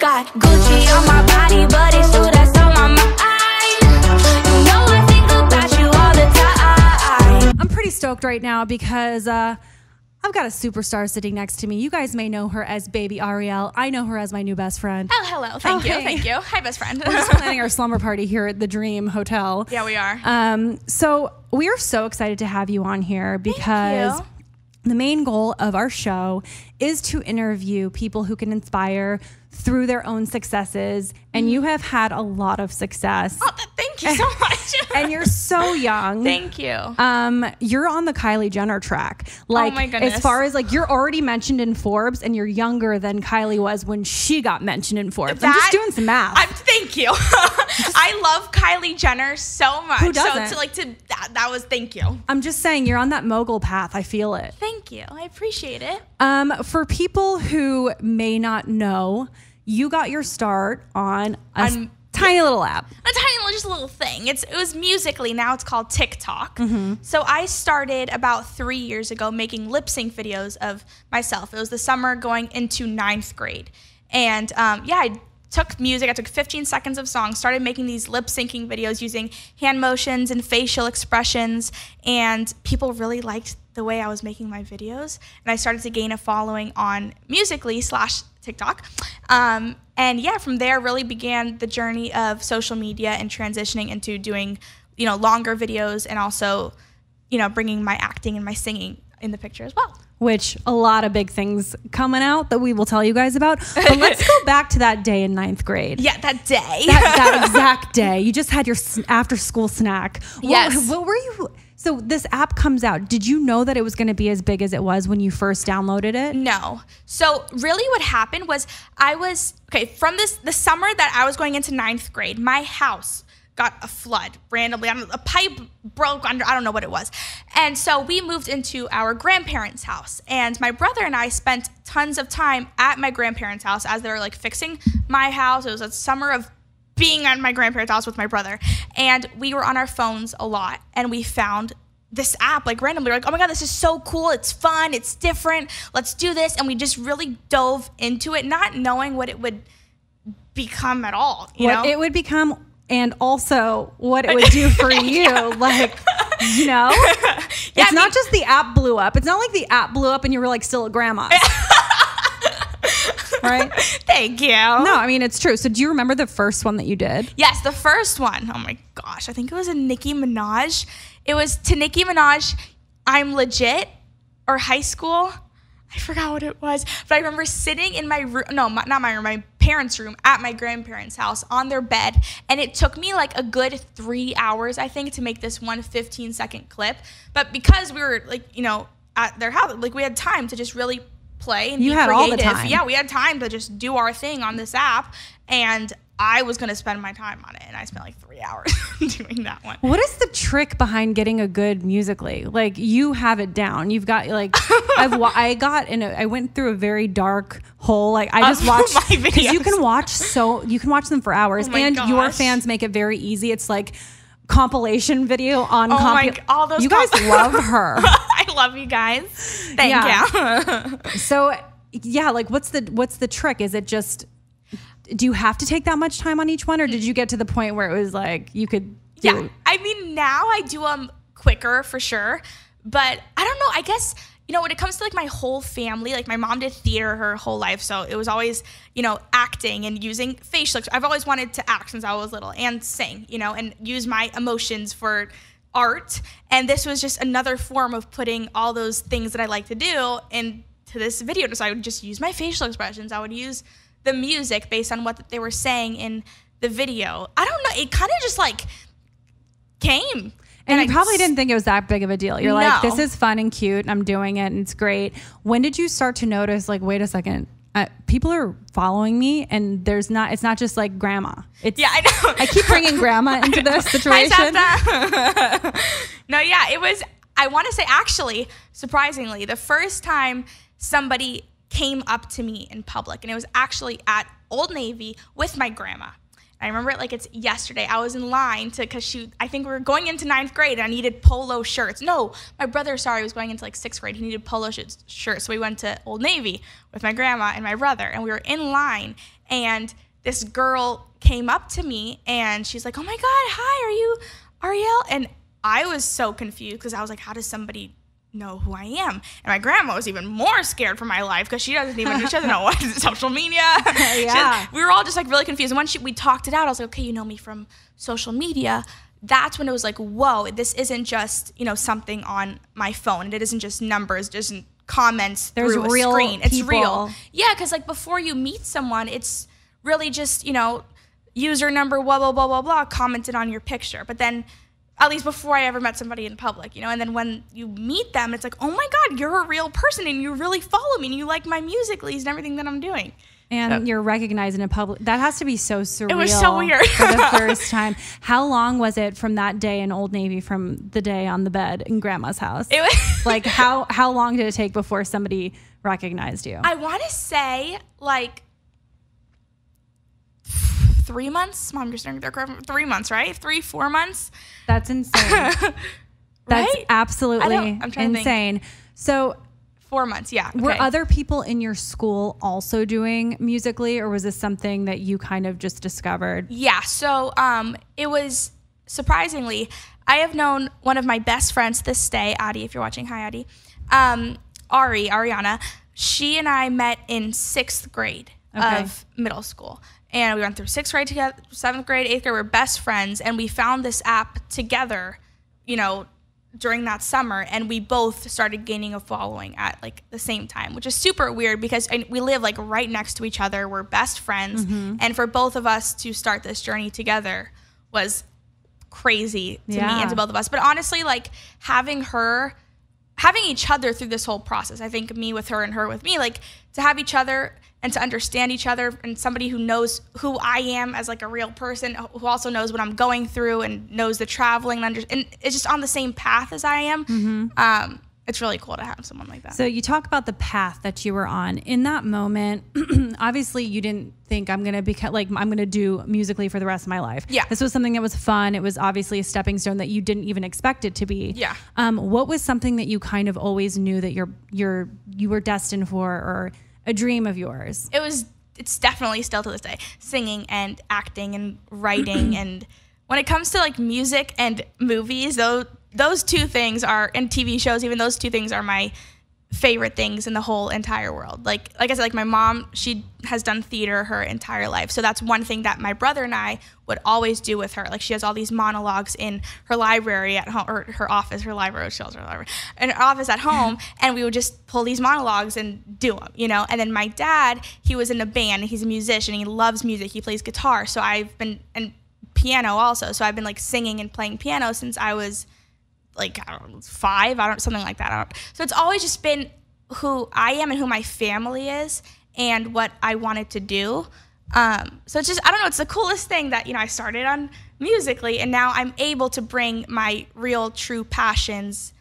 Got Gucci on my body, but it's you that's on my mind. You know I think about you all the time. I'm pretty stoked right now because uh, I've got a superstar sitting next to me. You guys may know her as Baby Ariel. I know her as my new best friend. Oh, hello. Thank you. Okay. Thank you. Hi, best friend. We're just planning our slumber party here at the Dream Hotel. yeah, we are. Um, so we are so excited to have you on here because the main goal of our show is to interview people who can inspire through their own successes. And you have had a lot of success. oh, thank you so much. And you're so young. thank you. Um, you're on the Kylie Jenner track. Like, Oh my goodness. as far as like you're already mentioned in Forbes, and you're younger than Kylie was when she got mentioned in Forbes. I'm just doing some math. I'm, thank you. I love Kylie Jenner so much. Who doesn't? to like to that, that was thank you. I'm just saying you're on that mogul path. I feel it. Thank you. I appreciate it. Um, for people who may not know, you got your start on a On- tiny little app. a tiny little just a little thing. It's it was musically now it's called TikTok. Mm-hmm. So I started about three years ago making lip sync videos of myself. It was the summer going into ninth grade, and um, yeah, I took music. I took 15 seconds of songs, started making these lip syncing videos using hand motions and facial expressions, and people really liked the way I was making my videos, and I started to gain a following on Musically slash TikTok. Um, and yeah, from there really began the journey of social media and transitioning into doing, you know, longer videos and also, you know, bringing my acting and my singing in the picture as well. Which a lot of big things coming out that we will tell you guys about. But let's go back to that day in ninth grade. Yeah, that day. That, that exact day. You just had your after school snack. What- Yes. What, were you? So this app comes out. Did you know that it was going to be as big as it was when you first downloaded it? No. So really what happened was I was okay, from this the summer that I was going into ninth grade, my house got a flood randomly. I don't a pipe broke under I don't know what it was. And so we moved into our grandparents' house. And my brother and I spent tons of time at my grandparents' house as they were like fixing my house. It was a summer of being at my grandparents' house with my brother. And we were on our phones a lot and we found this app like randomly. We're like, oh my God, this is so cool. It's fun. It's different. Let's do this. And we just really dove into it, not knowing what it would become at all. You what know? it would become and also what it would do for you like you know it's I not just the app blew up it's not like the app blew up and you were like still at grandma's right Thank you. no i mean it's true so do you remember the first one that you did Yes, the first one. Oh my gosh, I think it was a Nicki Minaj. It was to Nicki Minaj, I'm legit, or high school. I forgot what it was, but I remember sitting in my room, no, my, not my room, my parents' room at my grandparents' house on their bed. And it took me like a good three hours, I think, to make this one 15 second clip. But because we were like, you know, at their house, like we had time to just really play and You be had all the creative. time. Yeah, we had time to just do our thing on this app. And I was going to spend my time on it. And I spent like three hours doing that one. what is the trick behind getting a good musically like you have it down you've got like i've wa- i got in a, i went through a very dark hole like i just watched because you can watch so you can watch them for hours Oh and your fans make it very easy it's like compilation video on Oh my all those you guys love her I love you guys. Thank Yeah. you. so yeah like what's the what's the trick is it just do you have to take that much time on each one or did mm. you get to the point where it was like you could yeah. I mean, now I do them quicker for sure. But I don't know. I guess, you know, when it comes to like my whole family, like my mom did theater her whole life. So it was always, you know, acting and using facial. I've always wanted to act since I was little and sing, you know, and use my emotions for art. And this was just another form of putting all those things that I like to do into this video. So I would just use my facial expressions. I would use the music based on what they were saying in the video. I don't know. It kind of just like came. And, I you probably s- didn't think it was that big of a deal. You're like, this is fun and cute, and I'm doing it, and it's great. When did you start to notice, like, wait a second, uh, people are following me, and there's not, it's not just like grandma. It's, Yeah, I know. I keep bringing grandma into this situation. No, yeah, it was. I want to say, actually, surprisingly, the first time somebody came up to me in public, and it was actually at Old Navy with my grandma. I remember it like it's yesterday. I was in line to because she I think we were going into ninth grade and I needed polo shirts. No, my brother sorry was going into like sixth grade. He needed polo shirts. shirts. So we went to Old Navy with my grandma and my brother, and we were in line and this girl came up to me and she's like, "Oh my god, hi, are you Ariel?" And I was so confused because I was like, "How does somebody know who I am?" And my grandma was even more scared for my life because she doesn't even she doesn't know what is social media. Yeah. we were all just like really confused. And when she, we talked it out, I was like, "Okay, you know me from social media." That's when it was like, "Whoa, this isn't just you know something on my phone. and It isn't just numbers, just comments There's through a screen. It's real." Yeah, because like before you meet someone, it's really just you know user number blah blah blah blah blah commented on your picture. But then, at least before I ever met somebody in public, you know, and then when you meet them, it's like, oh my god, you're a real person and you really follow me and you like my musicallys and everything that I'm doing. and you're recognized in a public that has to be so surreal It was so weird. for the first time how long was it from that day in old navy from the day on the bed in grandma's house It was like how how long did it take before somebody recognized you I want to say like three months. Mom, you're starting to correct me. three months, right? Three, four months. that's insane that's Right? absolutely I don't- I'm trying to think. insane so Four months, yeah. were other people in your school also doing musically or was this something that you kind of just discovered Yeah, so um, it was surprisingly, I have known one of my best friends this day, Adi, if you're watching, hi Adi, um, Ari, Ariana. She and I met in sixth grade Okay. of middle school. And we went through sixth grade together, seventh grade, eighth grade. We are best friends, and we found this app together, you know, during that summer, and we both started gaining a following at like the same time, which is super weird because and we live like right next to each other. We're best friends, mm-hmm. and for both of us to start this journey together was crazy to me and to both of us. But honestly, like having her, having each other through this whole process, I think me with her and her with me, like to have each other and to understand each other and somebody who knows who I am as like a real person, who also knows what I'm going through and knows the traveling and, under, and is just on the same path as I am. Um, it's really cool to have someone like that. So you talk about the path that you were on in that moment. obviously, you didn't think I'm gonna be like I'm gonna do musically for the rest of my life. Yeah. this was something that was fun. It was obviously a stepping stone that you didn't even expect it to be. Yeah. Um, what was something that you kind of always knew that you're you're you were destined for, or a dream of yours? it was it's definitely still to this day singing and acting and writing and when it comes to like music and movies though those two things are and tv shows even those two things are my favorite things in the whole entire world. Like like i said like my mom she has done theater her entire life. So that's one thing that my brother and i would always do with her. Like she has all these monologues in her library at home or her office her library she her library in her office at home and we would just pull these monologues and do them you know? And then my dad he was in a band and he's a musician he loves music he plays guitar. So i've been and piano also. So i've been like singing and playing piano since i was like I don't know, five, I don't something like that. I don't, so it's always just been who I am and who my family is and what I wanted to do. Um, so it's just I don't know. It's the coolest thing that you know I started on musically, and now I'm able to bring my real true passions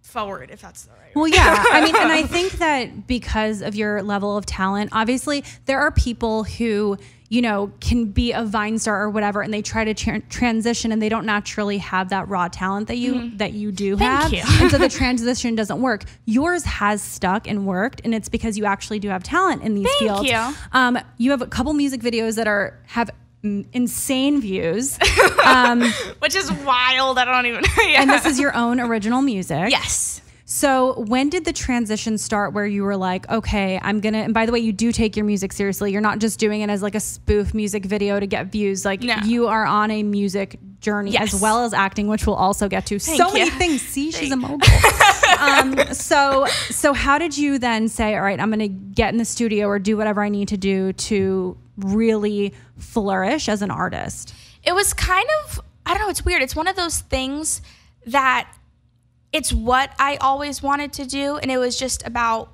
forward, if that's the right. Well, yeah. I mean, and I think that because of your level of talent, obviously, there are people who, you know, can be a Vine star or whatever, and they try to tra- transition and they don't naturally have that raw talent that you that you do Mm-hmm. Thank have, you. and so the transition doesn't work. Yours has stuck and worked, and it's because you actually do have talent in these Thank fields. you. Um, you have a couple music videos that are have insane views, Which is wild. I don't even. yeah. and this is your own original music. yes. So when did the transition start where you were like, okay, I'm gonna and by the way, you do take your music seriously. You're not just doing it as like a spoof music video to get views. Like No. you are on a music journey Yes. as well as acting, which we'll also get to. Thank so many things. See, she's a mogul. um, so so how did you then say, all right, I'm gonna get in the studio or do whatever I need to do to really flourish as an artist? it was kind of I don't know, it's weird. It's one of those things that it's what I always wanted to do and it was just about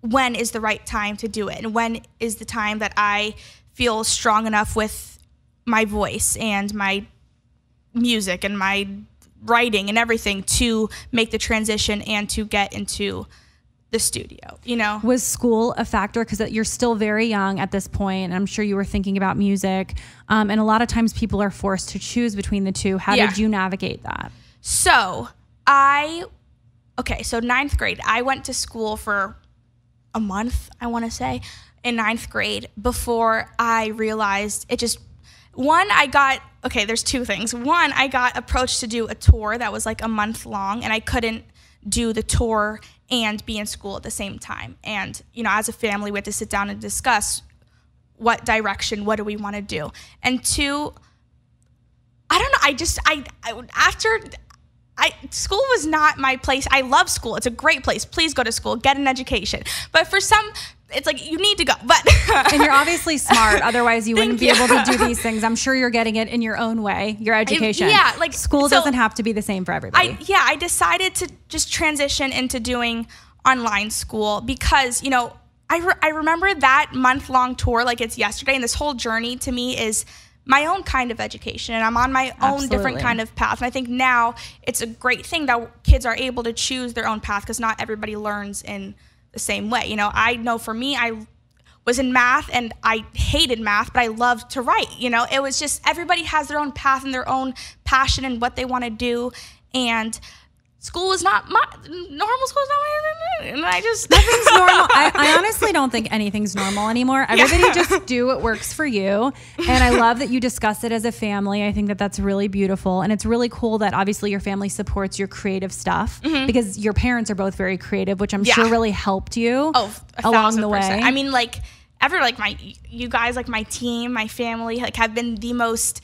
when is the right time to do it and when is the time that I feel strong enough with my voice and my music and my writing and everything to make the transition and to get into the studio, you know? Was school a factor? Because you're still very young at this point, and I'm sure you were thinking about music. Um, and a lot of times people are forced to choose between the two. How Yeah. did you navigate that? So I, okay, so ninth grade, I went to school for a month, I want to say, in ninth grade before I realized it just, one, I got, okay, there's two things. One, I got approached to do a tour that was like a month long, and I couldn't do the tour and be in school at the same time. And, you know, as a family, we had to sit down and discuss what direction, what do we want to do. And two, I don't know. I just I, I after I school was not my place. I love school. It's a great place. Please go to school, get an education. But for some, it's like you need to go. But And you're obviously smart. Otherwise, you wouldn't be Thank able to do these things. I'm sure you're getting it in your own way, your education. yeah, like, school so- doesn't have to be the same for everybody. I yeah, I decided to just transition into doing online school because you know I re- I remember that month long tour like it's yesterday, and this whole journey to me is my own kind of education, and I'm on my own different kind of path. And I think now it's a great thing that kids are able to choose their own path because not everybody learns in the same way. You know, I know for me, I was in math and I hated math, but I loved to write. You know, it was just everybody has their own path and their own passion and what they want to do. And school is not my normal school is not my and I just Nothing's normal. I, I honestly don't think anything's normal anymore. Everybody just do what works for you. And I love that you discuss it as a family. I think that that's really beautiful. And it's really cool that obviously your family supports your creative stuff mm-hmm. because your parents are both very creative, which I'm. Yeah. sure really helped you Oh, along the way. percent. I mean, like ever, like my you guys, like my team, my family, like have been the most.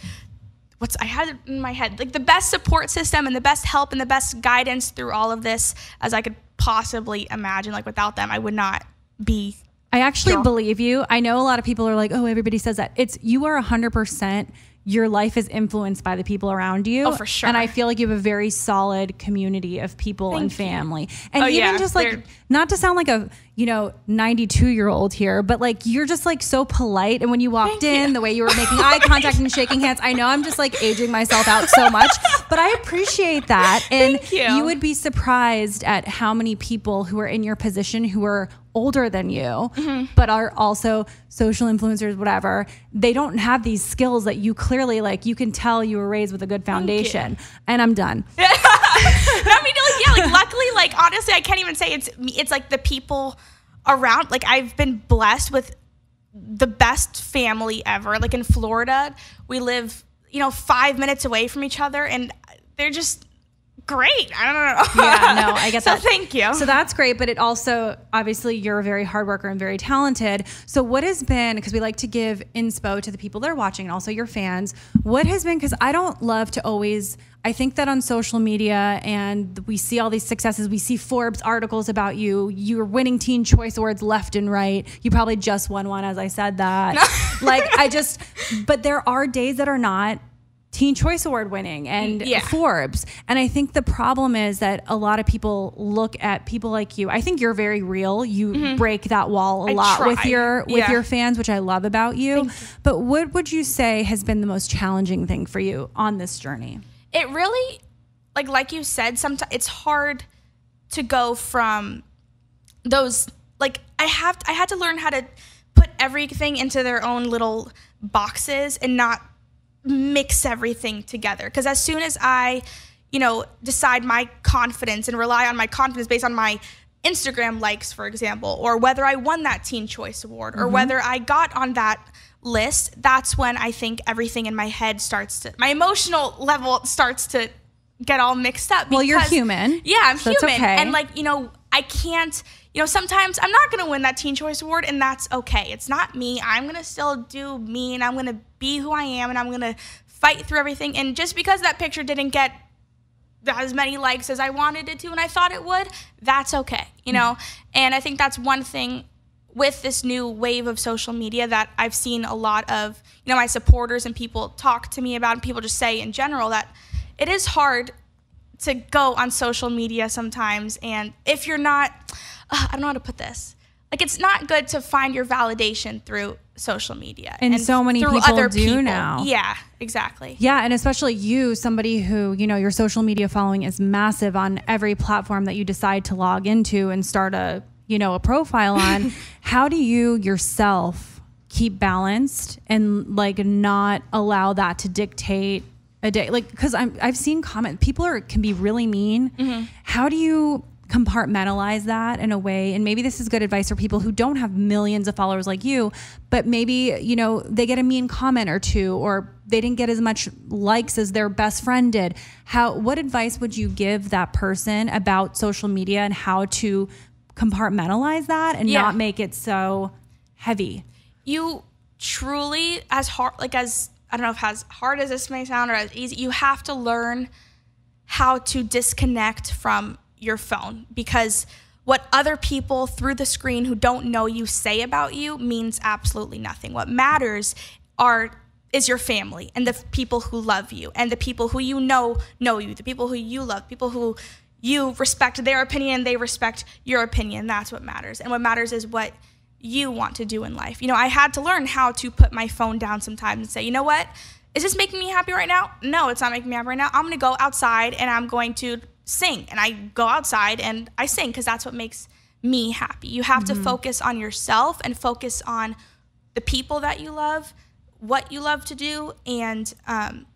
What's I had it in my head like the best support system and the best help and the best guidance through all of this as I could possibly imagine. Like without them, I would not be. I actually Sure. believe you. I know a lot of people are like, oh, everybody says that. It's you are 100%. Your life is influenced by the people around you. Oh, for sure. And I feel like you have a very solid community of people and Thank you. family. And Oh, even yeah, just like, they're- not to sound like a, you know, 92 year old here, but like you're just like so polite. And when you walked Thank in, you. the way you were making eye contact and shaking hands, I know I'm just like aging myself out so much, but I appreciate that. And you. you would be surprised at how many people who are in your position who are older than you, Mm-hmm. but are also social influencers, whatever. They don't have these skills that you clearly like. You can tell you were raised with a good foundation. And I'm done. I mean, like, yeah, like luckily, like honestly, I can't even say it's me. It's like the people around. Like I've been blessed with the best family ever. Like in Florida, we live, you know, five minutes away from each other, and they're just great. I don't know. Yeah, no, I get that. so that. Thank you. So that's great, but it also obviously you're a very hard worker and very talented. So what has been because we like to give inspo to the people that are watching and also your fans. What has been because I don't love to always. I think that on social media and we see all these successes. We see Forbes articles about you. You're winning Teen Choice Awards left and right. You probably just won one as I said that. like I just, but there are days that are not Teen Choice Award winning and Yeah. Forbes. And I think the problem is that a lot of people look at people like you. I think you're very real. You break that wall a Mm-hmm. I lot with your with Yeah. your fans, which I love about you. But what would you say has been the most challenging thing for you on this journey? it really like like you said sometimes it's hard to go from those like i have i had to learn how to put everything into their own little boxes and not mix everything together. Because as soon as i you know decide my confidence and rely on my confidence based on my instagram likes for example or whether i won that teen choice award or mm-hmm. whether i got on that list that's when i think everything in my head starts to my emotional level starts to get all mixed up Well, you're human, yeah i'm so human. okay. and like you know i can't you know sometimes i'm not going to win that teen choice award and that's okay. It's not me. I'm going to still do me and i'm going to be who i am and i'm going to fight through everything. And just because that picture didn't get as many likes as i wanted it to and i thought it would that's okay you know? And i think that's one thing with this new wave of social media that i've seen a lot of you know my supporters and people talk to me about and people just say in general that it is hard to go on social media sometimes. And if you're not uh, i don't know how to put this like it's not good to find your validation through social media And so many people do now. yeah exactly Yeah, and especially you, somebody who, you know, your social media following is massive on every platform that you decide to log into and start a you know, a profile on. How do you yourself keep balanced and like not allow that to dictate a day? Like, because I'm I've seen comment people are can be really mean. Mm-hmm. How do you compartmentalize that in a way and maybe this is good advice for people who don't have millions of followers like you but maybe you know they get a mean comment or two or they didn't get as much likes as their best friend did how what advice would you give that person about social media and how to compartmentalize that and Yeah. not make it so heavy you truly as hard like as i don't know if as hard as this may sound or as easy you have to learn how to disconnect from your phone because what other people through the screen who don't know you say about you means absolutely nothing what matters are is your family and the people who love you and the people who you know know you the people who you love people who you respect their opinion they respect your opinion that's what matters and what matters is what you want to do in life. You know, I had to learn how to put my phone down sometimes and say, you know what? Is this making me happy right now? No, it's not making me happy right now. I'm going to go outside and I'm going to sing. And I go outside and I sing because that's what makes me happy. You have to focus on yourself and focus on the people that you love, what you love to do, and um,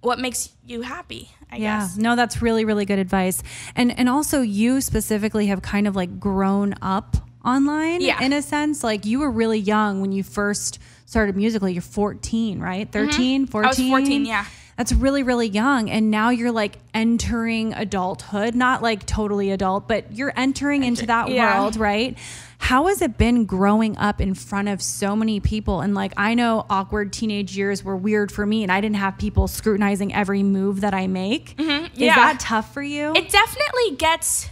what makes you happy, I yeah guess. no that's really really good advice and and also you specifically have kind of like grown up online Yeah. in a sense like you were really young when you first started musically you're 14 right 13 14 Mm-hmm. I was 14, yeah. That's really really young and now you're like entering adulthood not like totally adult but you're entering into that yeah. world right how has it been growing up in front of so many people and like i know awkward teenage years were weird for me and i didn't have people scrutinizing every move that i make is Mm-hmm. yeah. that tough for you It definitely gets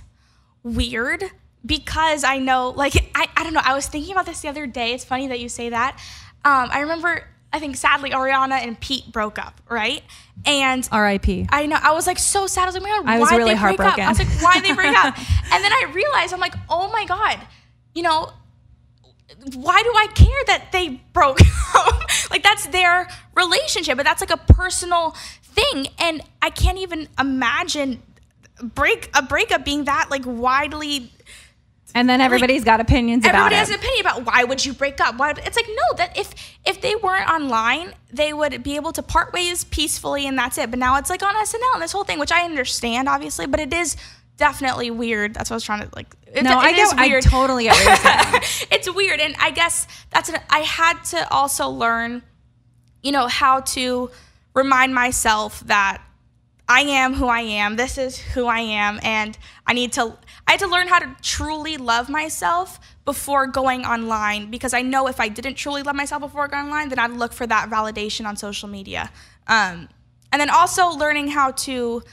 weird because I know, like, I, I don't know. I was thinking about this the other day. It's funny that you say that. Um, I remember, I think sadly, Ariana and Pete broke up, right? And rip I know. I was like so sad. I was like, my God, I was why'd really they break up? I was like, why they break up? And then I realized, I'm like, oh my God, you know, why do I care that they broke up? like that's their relationship, but that's like a personal thing. And I can't even imagine break a breakup being that like widely and then everybody's got opinions about it. everybody it. has an opinion about why would you break up? Why it's like no that if if they weren't online they would be able to part ways peacefully and that's it. But now it's like on snl and this whole thing which i understand obviously but it is definitely weird. That's what i was trying to like it, no it i get i totally get what you're saying. It's weird and i guess that's an i had to also learn you know how to remind myself that I am who I am. This is who I am, and I need to. I had to learn how to truly love myself before going online because I know if I didn't truly love myself before going online, then I'd look for that validation on social media. Um, and then also learning how to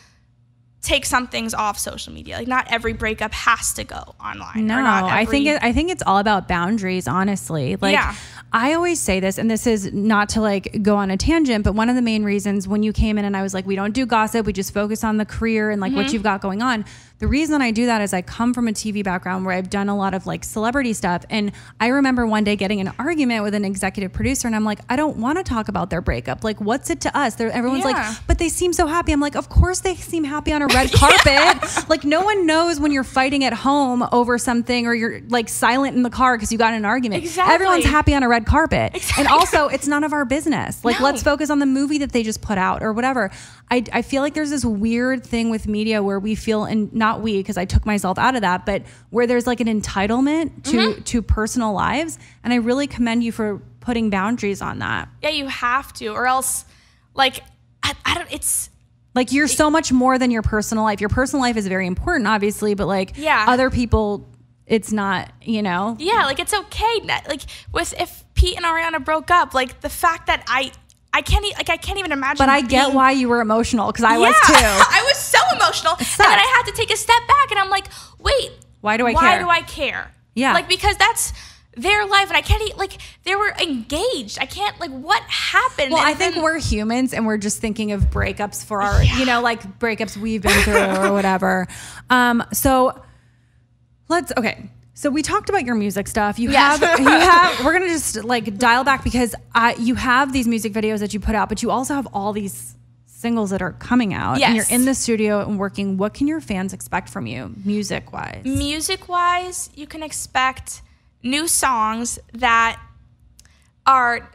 take some things off social media. Like not every breakup has to go online. No, not I think it, I think it's all about boundaries. Honestly, like Yeah. I always say this, and this is not to like go on a tangent, but one of the main reasons when you came in and I was like, we don't do gossip, we just focus on the career and like Mm-hmm. what you've got going on. The reason I do that is I come from a TV background where I've done a lot of like celebrity stuff, and I remember one day getting an argument with an executive producer, and I'm like, I don't want to talk about their breakup. Like, what's it to us? They're, everyone's Yeah. like, but they seem so happy. I'm like, of course they seem happy on a red carpet. like no one knows when you're fighting at home over something or you're like silent in the car because you got an argument. Exactly. Everyone's happy on a red carpet. Exactly. And also it's none of our business. Like No. let's focus on the movie that they just put out or whatever. I, I feel like there's this weird thing with media where we feel and not we because I took myself out of that, but where there's like an entitlement to Mm-hmm. to personal lives. And I really commend you for putting boundaries on that. yeah, you have to, or else, like, I, I don't. It's Like you're so much more than your personal life. Your personal life is very important, obviously, but like Yeah. other people, it's not. You know. yeah, like it's okay. Like with if Pete and Ariana broke up, like the fact that I I can't e- like I can't even imagine. But I get why you were emotional because I yeah, was too. I was so emotional, and then. I had to take a step back, and I'm like, wait, Why do I care? why care? do I care? Yeah. like because that's their life, and I can't e- like they were engaged. I can't like what happened. Well, And I think we're humans and we're just thinking of breakups for our, you know, like breakups we've been through or whatever. Um, so let's okay. So we talked about your music stuff. You Yes. have, you have. We're gonna just like dial back because I, you have these music videos that you put out, but you also have all these singles that are coming out and you're in the studio and working, what can your fans expect from you music wise? music wise, you can expect new songs that are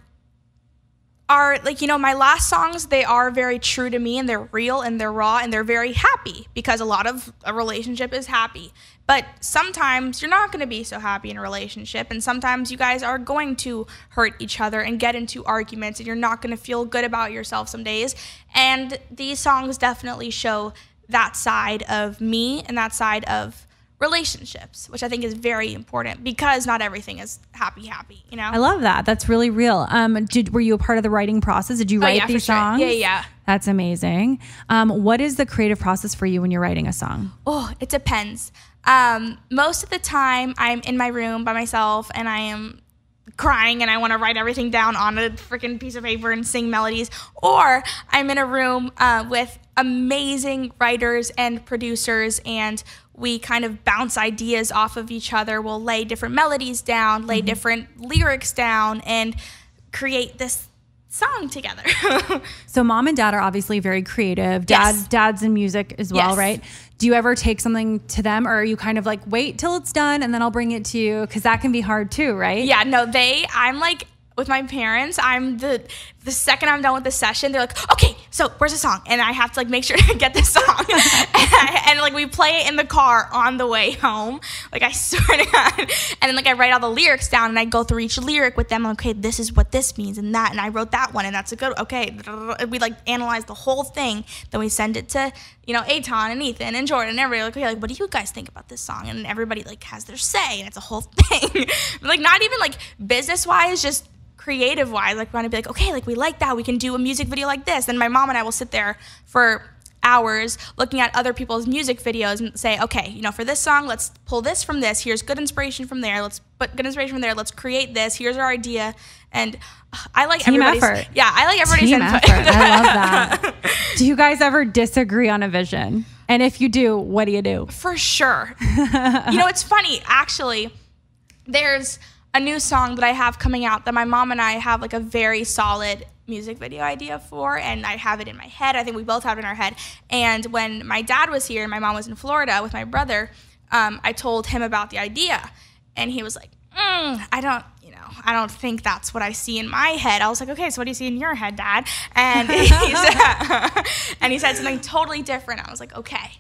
are like you know my last songs they are very true to me and they're real and they're raw and they're very happy because a lot of a relationship is happy but sometimes you're not going to be so happy in a relationship and sometimes you guys are going to hurt each other and get into arguments and you're not going to feel good about yourself some days and these songs definitely show that side of me and that side of relationships which i think is very important because not everything is happy happy you know I love that. That's really real. Um, did were you a part of the writing process? Did you write Oh, yeah, these sure. songs? Yeah, yeah. That's amazing. Um, what is the creative process for you when you're writing a song? Oh, it depends. Um, most of the time, I'm in my room by myself and I am crying and I want to write everything down on a freaking piece of paper and sing melodies. Or I'm in a room uh, with amazing writers and producers and we kind of bounce ideas off of each other. We'll lay different melodies down, lay different lyrics down, and create this song together. So mom and dad are obviously very creative. Dad, Yes. dad's in music as well, Yes. right? Do you ever take something to them, or are you kind of like wait till it's done and then I'll bring it to you? Because that can be hard too, right? Yeah, no, they. I'm like with my parents. I'm the the second I'm done with the session, they're like, okay, so where's the song? And I have to like make sure to get the song, and, and, like we play it in the car on the way home. Like I swear to God, and then like I write all the lyrics down and I go through each lyric with them. Okay, this is what this means and that, and I wrote that one and that's a good. Okay, we like analyze the whole thing. Then we send it to you know Aton and Ethan and Jordan and everybody. Like, okay, like what do you guys think about this song? And everybody like has their say, and it's a whole thing. like not even like business wise, just creative wise, like we want to be like, okay, like we like that. We can do a music video like this. And my mom and I will sit there for hours looking at other people's music videos and say, okay, you know, for this song, let's pull this from this. Here's good inspiration from there. Let's put good inspiration from there. Let's create this. Here's our idea. And uh, I like Team everybody's effort. yeah, I like everybody's Team input. effort. I love that. do you guys ever disagree on a vision? And if you do, what do you do? For sure. you know, it's funny, actually. There's a new song that I have coming out that my mom and I have like a very solid music video idea for, and I have it in my head. I think we both have it in our head. And when my dad was here and my mom was in Florida with my brother, um, I told him about the idea, and he was like, mm, "I don't." you know, I don't think that's what I see in my head. I was like, okay, so what do you see in your head, Dad? And he said, and he said something totally different. I was like, okay,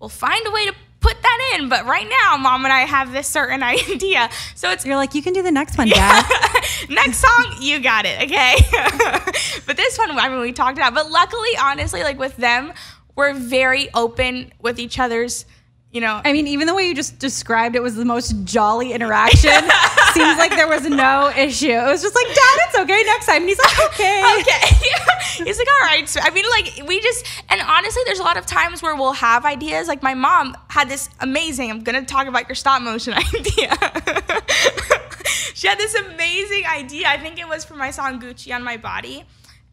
we'll find a way to put that in. But right now, Mom and I have this certain idea. So it's You're like, you can do the next one, dad. next song, you got it, okay? but this one, I mean, we talked about. But luckily, honestly, like with them, we're very open with each other's, you know. I mean, even the way you just described it was the most jolly interaction. Seems like there was no issue. It was just like, Dad, it's okay next time. And he's like, okay. okay. He's like, all right. So, I mean, like, we just, and honestly, there's a lot of times where we'll have ideas. Like, my mom had this amazing, I'm going to talk about your stop motion idea. she had this amazing idea. I think it was for my song Gucci on My Body.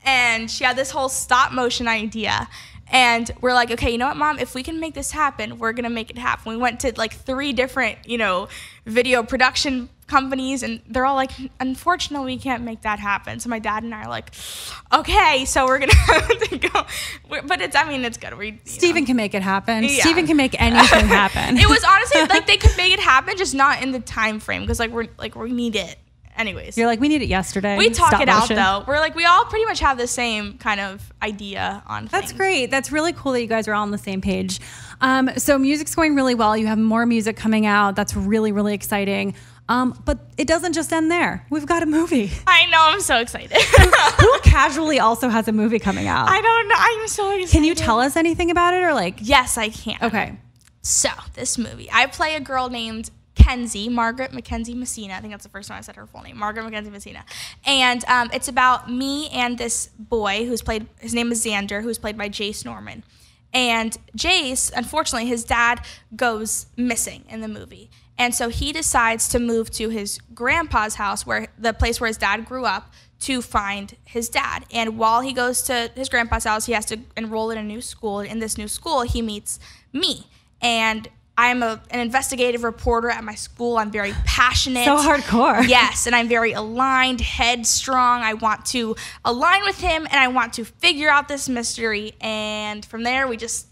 And she had this whole stop motion idea. And we're like, okay, you know what, mom? If we can make this happen, we're gonna make it happen. We went to like three different, you know, video production companies, and they're all like, unfortunately, we can't make that happen. So my dad and I are like, okay, so we're gonna have to go. But it's, I mean, it's good. We, you know. Steven can make it happen. Yeah. Steven can make anything happen. it was honestly like they could make it happen, just not in the time frame because like we're like we need it. Anyways, You're like, we need it yesterday. we talk Stop it out though. We're like we all pretty much have the same kind of idea on. That's things. great. That's really cool that you guys are all on the same page. Um, so music's going really well. You have more music coming out. That's really, really exciting. Um, but it doesn't just end there. We've got a movie. I know. I'm so excited. Who casually also has a movie coming out? I don't know. I'm so excited. Can you tell us anything about it or like? Yes, I can. Okay. So this movie, I play a girl named Kenzie, Margaret Mackenzie Messina. I think that's the first time I said her full name, Margaret Mackenzie Messina. And um, it's about me and this boy who's played. His name is Xander, who's played by Jace Norman. And Jace, unfortunately, his dad goes missing in the movie. And so he decides to move to his grandpa's house, where the place where his dad grew up, to find his dad. And while he goes to his grandpa's house, he has to enroll in a new school. In this new school, he meets me. And I'm a, an investigative reporter at my school. I'm very passionate. So hardcore. Yes, and I'm very aligned, headstrong. I want to align with him and I want to figure out this mystery. And from there, we just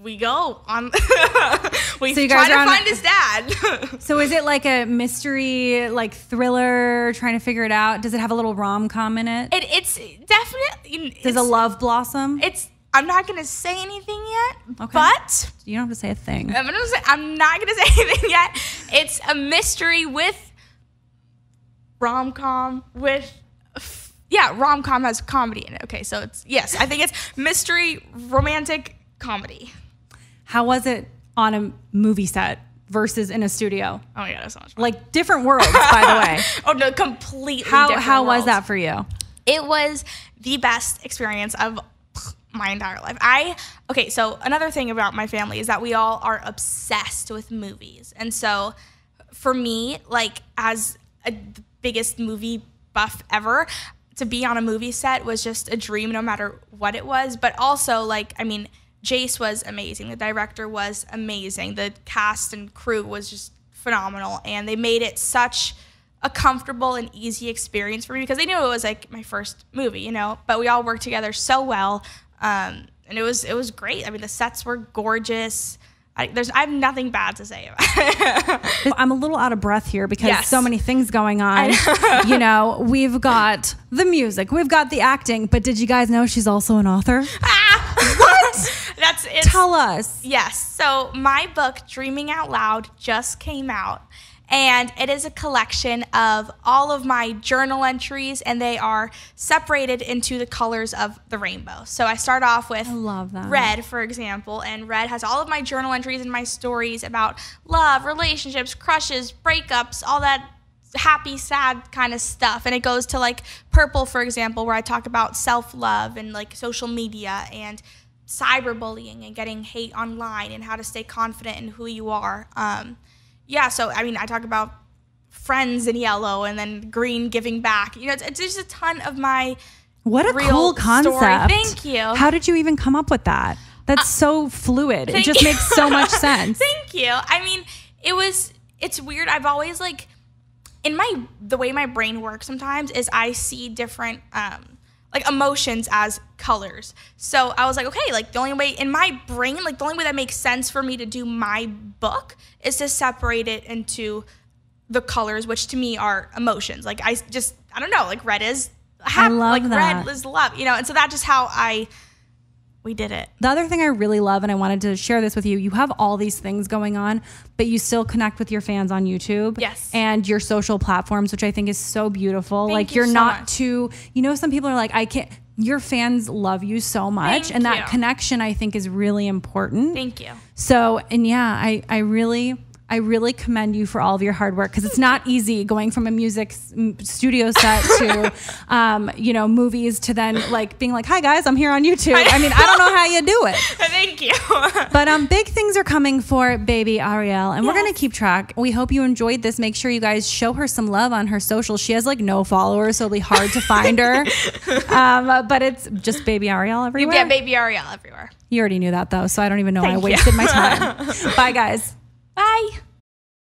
we go on. we So you try to on- find his dad. So is it like a mystery, like thriller, trying to figure it out? Does it have a little rom com in it? it, it's definitely. Does it's, a love blossom? It's. I'm not gonna say anything yet, Okay. but you don't have to say a thing. I'm gonna say I'm not gonna say anything yet. It's a mystery with rom com with yeah, rom com has comedy in it. Okay, so it's yes, I think it's mystery romantic comedy. How was it on a movie set versus in a studio? Oh my god, that's so much fun. Like different worlds, by the way. oh no, completely. How how was that for you? It was the best experience of my entire life. I okay, so another thing about my family is that we all are obsessed with movies. And so for me, like as a, the biggest movie buff ever, to be on a movie set was just a dream no matter what it was, but also like I mean, Jace was amazing. The director was amazing. The cast and crew was just phenomenal and they made it such a comfortable and easy experience for me because they knew it was like my first movie, you know. But we all worked together so well, um, and it was it was great. I mean, the sets were gorgeous. I, there's I have nothing bad to say about it. I'm a little out of breath here because Yes. so many things going on. you know, we've got the music, we've got the acting, but did you guys know she's also an author? ah, what? That's it's, Tell us. Yes. So my book, Dreaming Out Loud, just came out. And it is a collection of all of my journal entries, and they are separated into the colors of the rainbow. So I start off with red, for example, and red has all of my journal entries and my stories about love, relationships, crushes, breakups, all that happy, sad kind of stuff. And it goes to like purple, for example, where I talk about self love and like social media and cyberbullying and getting hate online and how to stay confident in who you are. Um, yeah, so I mean, I talk about friends in yellow and then green giving back. You know, it's, it's just a ton of my. What a real cool story. Thank you. Uh, How did you even come up with that? That's so fluid. It just you. makes so much sense. Thank you. I mean, it was. It's weird. I've always like, in my the way my brain works sometimes is I see different um like emotions as colors. So I was like, okay, like the only way in my brain, like the only way that makes sense for me to do my book is to separate it into the colors, which to me are emotions. Like I just I don't know, like red is happy, like that. red is love, you know. And so that's just how I we did it. The other thing I really love, and I wanted to share this with you, you have all these things going on, but you still connect with your fans on YouTube. Yes. And your social platforms, which I think is so beautiful. Thank like you you're so not much. too, you know, some people are like, I can't, your fans love you so much. Thank and that you. connection I think is really important. Thank you. So, and yeah, I, I really, I really commend you for all of your hard work because it's not easy going from a music studio set to, um, you know, movies to then like being like, hi guys, I'm here on YouTube. I mean, I don't know how you do it. Thank you. But um, big things are coming for baby Ariel, and we're gonna keep track. We hope you enjoyed this. Make sure you guys show her some love on her social. She has like no followers, so it'll be hard to find her. Um, but it's just baby Ariel everywhere. yeah, baby Ariel everywhere. You already knew that though, so I don't even know I Thank you. wasted my time. Bye, guys. Bye.